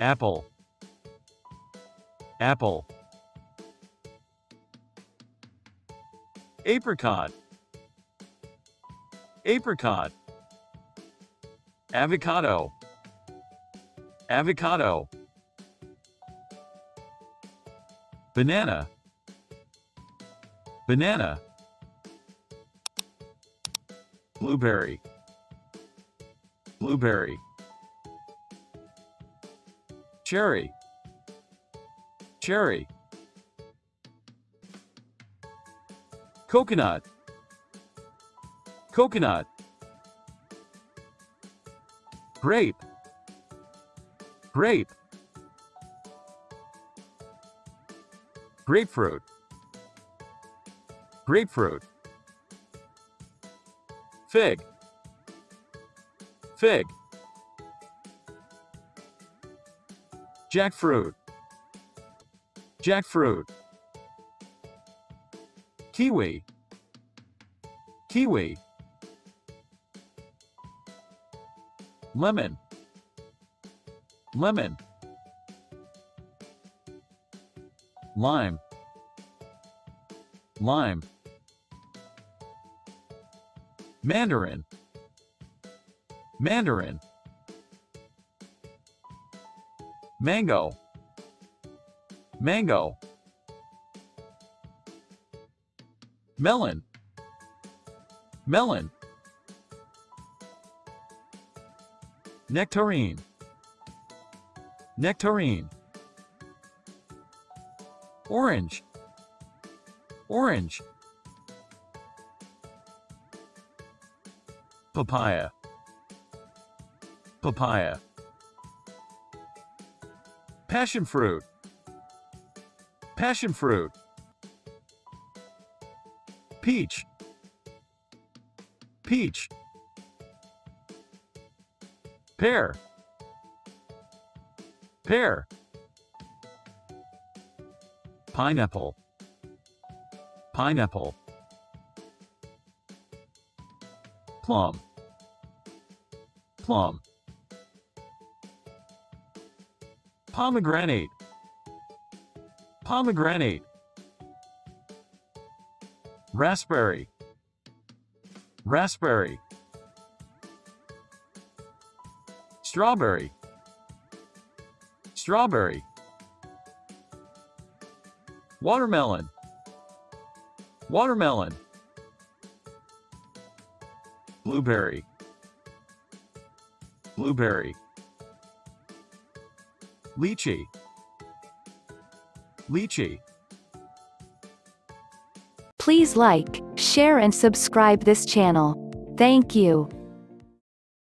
Apple. Apple. Apricot. Apricot. Avocado. Avocado. Banana. Banana. Blueberry. Blueberry. Cherry. Cherry. Coconut. Coconut. Grape. Grape grapefruit. Grapefruit. Fig. Fig. Jackfruit. Jackfruit. Kiwi. Kiwi. Lemon. Lemon lime. Lime. Mandarin. Mandarin. Mango. Mango. Melon. Melon. Nectarine. Nectarine orange. Orange. Papaya. Papaya. Passion fruit. Passion fruit. Peach. Peach. Pear. Pear pineapple. Pineapple. Plum. Plum. Pomegranate. Pomegranate. Raspberry. Raspberry. Strawberry. Strawberry watermelon. Watermelon. Blueberry. Blueberry. Lychee. Lychee. Please like, share and subscribe this channel. Thank you.